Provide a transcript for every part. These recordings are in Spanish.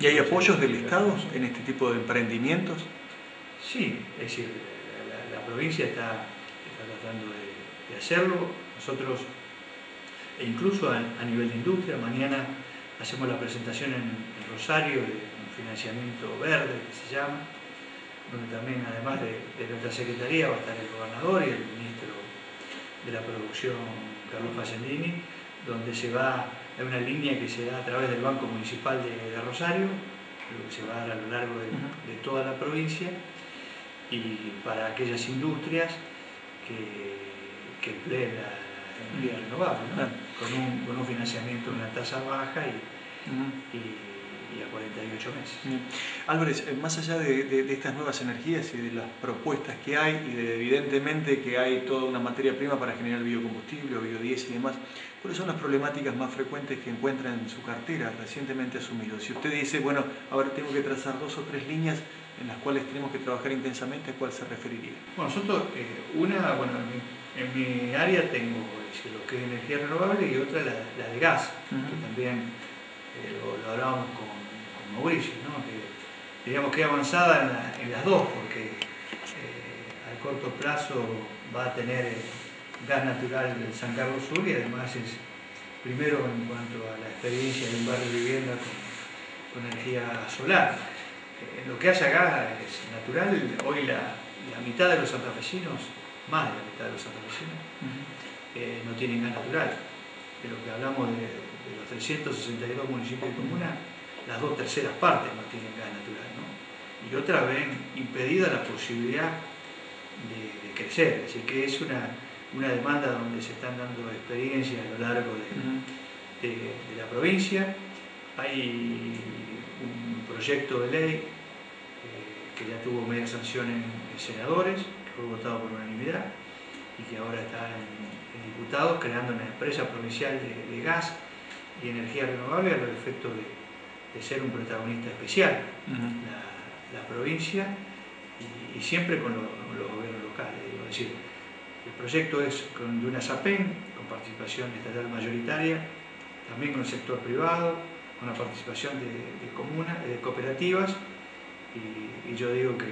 ¿Y hay apoyos del Estado en este tipo de emprendimientos? Sí, es decir, la, provincia está, tratando de, hacerlo. Nosotros, e incluso a, nivel de industria, mañana hacemos la presentación en, Rosario de un financiamiento verde que se llama, donde también además de, de nuestra secretaría va a estar el gobernador y el ministro de la producción, Carlos Facendini, donde se va, hay una línea que se da a través del Banco Municipal de, Rosario, que se va a dar a lo largo de, toda la provincia, y para aquellas industrias que, empleen la energía renovable, con, un, financiamiento de una tasa baja y y a 48 meses. Álvarez, eh, más allá de, estas nuevas energías y de las propuestas que hay y de evidentemente que hay toda una materia prima para generar biocombustible o biodiesel y demás, ¿cuáles son las problemáticas más frecuentes que encuentra en su cartera recientemente asumido? Si usted dice, bueno, ahora tengo que trazar dos o tres líneas en las cuales tenemos que trabajar intensamente, ¿a cuál se referiría? Bueno, nosotros, eh, una, bueno, en mi, área tengo lo que es energía renovable y otra la, de gas, que también eh, lo hablábamos con Mauricio, que digamos que avanzada en, las dos, porque eh, al corto plazo va a tener eh, gas natural del San Carlos Sur y además es primero en cuanto a la experiencia de un barrio de vivienda con, energía solar. Eh, lo que haya gas es natural, hoy la, mitad de los santafesinos, más de la mitad de los santafesinos, no tienen gas natural. De lo que hablamos de, de los 362 municipios de comuna, las dos terceras partes no tienen gas natural, ¿no? y otra ven impedida la posibilidad de, crecer, así que es una, demanda donde se están dando experiencias a lo largo de, la provincia. Hay un proyecto de ley eh, que ya tuvo media sanción en, senadores, que fue votado por unanimidad y que ahora está en, diputados, creando una empresa provincial de, gas y energía renovable a los efectos de de ser un protagonista especial, la, provincia y, siempre con, los gobiernos locales. Es decir, el proyecto es con, de una SAPEN, con participación estatal mayoritaria, también con el sector privado, con la participación de, comunas, de cooperativas, y, yo digo que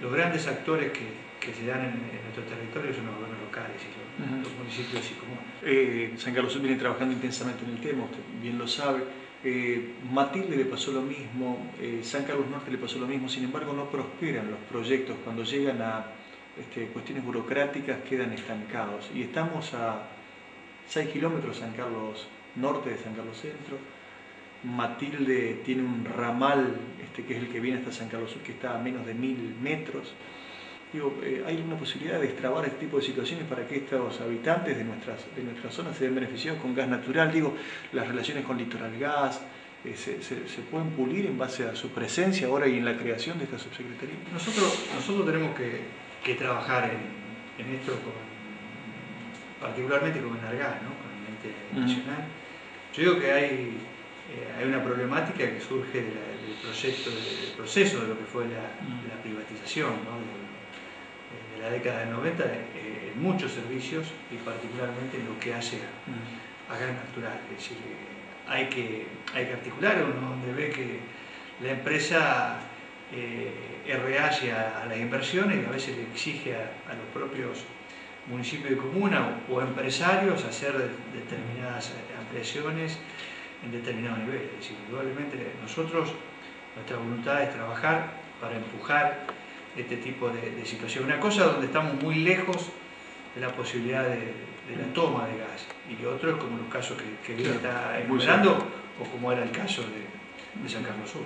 los grandes actores que, se dan en, nuestro territorio son los gobiernos locales y los, municipios y comunas. Eh, San Carlos viene trabajando intensamente en el tema, usted bien lo sabe. Eh, Matilde le pasó lo mismo, eh, San Carlos Norte le pasó lo mismo, sin embargo no prosperan los proyectos. Cuando llegan a este, cuestiones burocráticas quedan estancados. Y estamos a 6 kilómetros San Carlos Norte de San Carlos Centro, Matilde tiene un ramal este, que es el que viene hasta San Carlos Sur que está a menos de mil metros, Digo, eh, ¿hay una posibilidad de destrabar este tipo de situaciones para que estos habitantes de nuestras, de nuestras zonas se den beneficiados con gas natural? Digo, las relaciones con Litoral Gas, eh, se, pueden pulir en base a su presencia ahora y en la creación de esta subsecretaría? Nosotros, nosotros tenemos que, trabajar en, esto particularmente con Enargas, ¿no? con el ente nacional. Yo digo que hay, eh, hay una problemática que surge del proyecto, del proceso de lo que fue la, la privatización, ¿no? En la década del 90 eh, en muchos servicios y particularmente en lo que hace a, gas natural. Es decir, hay que, hay que articular donde ve que la empresa eh, reacia a, las inversiones y a veces le exige a, los propios municipios de comuna o, empresarios hacer determinadas ampliaciones en determinado nivel. Es decir, indudablemente nosotros, nuestra voluntad es trabajar para empujar este tipo de, situación. Una cosa donde estamos muy lejos de la posibilidad de, la toma de gas y otro es como los casos que, que está enumerando o como era el caso de, de San Carlos Sur.